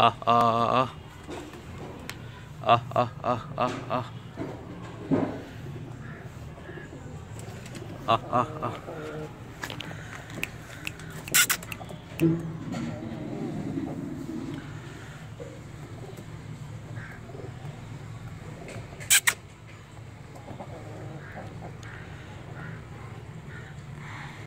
啊啊啊啊啊啊啊啊啊啊啊！